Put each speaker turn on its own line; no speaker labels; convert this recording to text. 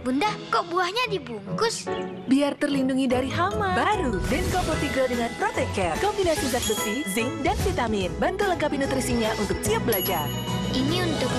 Bunda, kok buahnya dibungkus?
Biar terlindungi dari hama. Baru Denko Fortigro dengan Protecare. Kombinasi zat besi, zinc, dan vitamin. Bantu lengkapi nutrisinya untuk siap belajar.
Ini untuk.